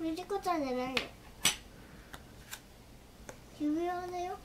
これリコちゃんじゃないの。指輪だよ。